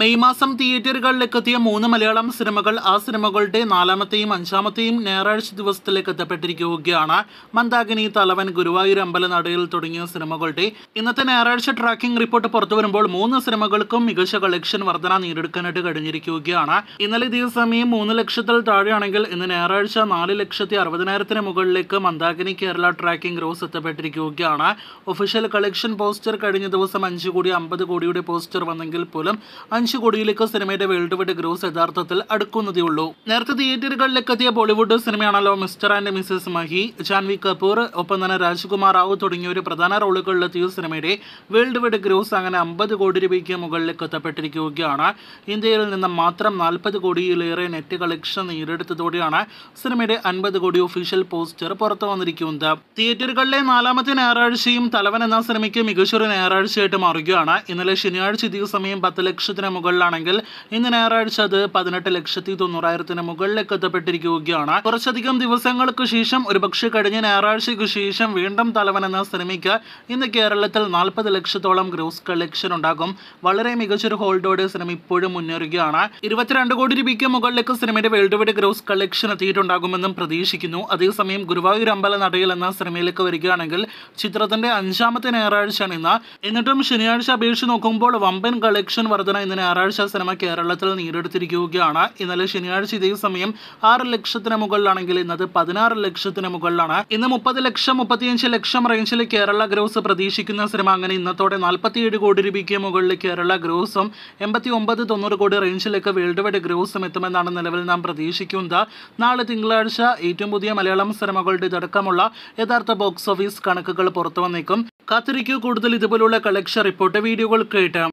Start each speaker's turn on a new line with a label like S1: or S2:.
S1: May മാസം തിയേറ്ററുകളിലേക്ക് എത്തിയ മൂന്ന് മലയാളം സിനിമകൾ ആ സിനിമകളുടെ നാലാമത്തെയും അഞ്ചാമത്തെയും ഞായറാഴ്ച ദിവസത്തിലേക്ക് എത്തപ്പെട്ടിരിക്കുകയാണ്. മന്ദാകിനി തലവൻ ഗുരുവായൂർ അമ്പലനടയിൽ തുടങ്ങിയ സിനിമകളുടെ ഇന്നത്തെ ഞായറാഴ്ച ട്രാക്കിംഗ് റിപ്പോർട്ട് പുറത്തു വരുമ്പോൾ മൂന്ന് സിനിമകൾക്കും മികച്ച കളക്ഷൻ വർധന നേടിയെടുക്കാനായിട്ട് കഴിഞ്ഞിരിക്കുകയാണ്. ഇന്നലെ ഇതേ സമയം മൂന്ന് ലക്ഷത്തിൽ താഴെയാണെങ്കിൽ ഇന്ന് ഞായറാഴ്ച നാല് ലക്ഷത്തി അറുപതിനായിരത്തിന് മുകളിലേക്ക് മന്ദാകിനി കേരള ട്രാക്കിംഗ് റോസ് എത്തപ്പെട്ടിരിക്കുകയാണ്. ഒഫീഷ്യൽ കളക്ഷൻ പോസ്റ്റർ കഴിഞ്ഞ ദിവസം അഞ്ച് കോടി അമ്പത് കോടിയുടെ പോസ്റ്റർ വന്നെങ്കിൽ പോലും അഞ്ച് കോടിയിലേക്ക് സിനിമയുടെ വേൾഡ് വൈഡ് ഗ്രോസ് യഥാർത്ഥത്തിൽ അടുക്കുന്നതേയുള്ളൂ. നേരത്തെ തിയേറ്ററുകളിലേക്ക് എത്തിയ Bollywood സിനിമയാണല്ലോ Mr and Mrs Mahi Janhvi Kapoor ഒപ്പം തന്നെ രാജ്കുമാർ റാവു തുടങ്ങിയ പ്രധാന റോളുകളിലെത്തിയ സിനിമയുടെ വേൾഡ് വൈഡ് ഗ്രോസ് അങ്ങനെ അമ്പത് കോടി രൂപയ്ക്ക് മുകളിലേക്ക് എത്തപ്പെട്ടിരിക്കുകയാണ്. ഇന്ത്യയിൽ നിന്ന് മാത്രം നാൽപ്പത് കോടിയിലേറെ നെറ്റ് കളക്ഷൻ നേടിയെടുത്തതോടെയാണ് സിനിമയുടെ അൻപത് കോടി ഒഫീഷ്യൽ പോസ്റ്റർ പുറത്തു വന്നിരിക്കുന്നത്. തിയേറ്ററുകളിലെ നാലാമത്തെ ഞായറാഴ്ചയും തലവൻ എന്ന സിനിമയ്ക്ക് മികച്ചൊരു ഞായറാഴ്ചയായിട്ട് മാറുകയാണ്. ഇന്നലെ ശനിയാഴ്ച ഇതേ സമയം പത്ത് ലക്ഷത്തിന് മുകളിലാണെങ്കിൽ ഇന്ന് ഞായറാഴ്ച അത് പതിനെട്ട് ലക്ഷത്തി തൊണ്ണൂറായിരത്തിന് മുകളിലേക്ക് എത്തപ്പെട്ടിരിക്കുകയാണ്. കുറച്ചധികം ദിവസങ്ങൾക്ക് ശേഷം ഒരുപക്ഷെ കഴിഞ്ഞ ഞായറാഴ്ചയ്ക്ക് ശേഷം വീണ്ടും തലവൻ എന്ന സിനിമയ്ക്ക് ഇന്ന് കേരളത്തിൽ നാൽപ്പത് ലക്ഷത്തോളം ഗ്രോസ് കളക്ഷൻ ഉണ്ടാകും. വളരെ മികച്ചൊരു ഹോൾഡോടെ സിനിമ ഇപ്പോഴും മുന്നേറുകയാണ്. ഇരുപത്തിരണ്ട് കോടി രൂപയ്ക്ക് മുകളിലേക്ക് സിനിമയുടെ വേൾഡ് വൈഡ് ഗ്രോസ് കളക്ഷൻ എത്തിയിട്ടുണ്ടാകുമെന്നും പ്രതീക്ഷിക്കുന്നു. അതേസമയം ഗുരുവായൂർ അമ്പല നടയിൽ എന്ന സിനിമയിലേക്ക് വരികയാണെങ്കിൽ ചിത്രത്തിന്റെ അഞ്ചാമത്തെ ഞായറാഴ്ചയാണ് ഇന്ന്. എന്നിട്ടും ശനിയാഴ്ച അപേക്ഷിച്ച് നോക്കുമ്പോൾ വമ്പൻ കളക്ഷൻ വർധന ഇന്ന് ഞായറാഴ്ച സിനിമ കേരളത്തിൽ നേടിയെടുത്തിരിക്കുകയാണ് ഇന്നലെ ശനിയാഴ്ച ഇതേ സമയം ആറ് ലക്ഷത്തിന് മുകളിലാണെങ്കിൽ ഇന്നത് പതിനാറ് ലക്ഷത്തിന് മുകളിലാണ്. ഇന്ന് മുപ്പത് ലക്ഷം മുപ്പത്തിയഞ്ച് ലക്ഷം റേഞ്ചിൽ കേരള ഗ്രോസ് പ്രതീക്ഷിക്കുന്ന സിനിമ. അങ്ങനെ ഇന്നത്തോടെ നാൽപ്പത്തിയേഴ് കോടി രൂപയ്ക്ക് മുകളിൽ കേരള ഗ്രോസും എൺപത്തി ഒമ്പത് തൊണ്ണൂറ് കോടി റേഞ്ചിലേക്ക് വേൾഡ് വൈഡ് ഗ്രോസും എത്തുമെന്നാണ് നിലവിൽ നാം പ്രതീക്ഷിക്കുന്നത്. നാളെ തിങ്കളാഴ്ച ഏറ്റവും പുതിയ മലയാളം സിനിമകളുടെ ഇതടക്കമുള്ള യഥാർത്ഥ ബോക്സ് ഓഫീസ് കണക്കുകൾ പുറത്തു വന്നേക്കും. കാത്തിരിക്കൂ കൂടുതൽ ഇതുപോലുള്ള കളക്ഷൻ റിപ്പോർട്ട് വീഡിയോകൾ കേട്ട്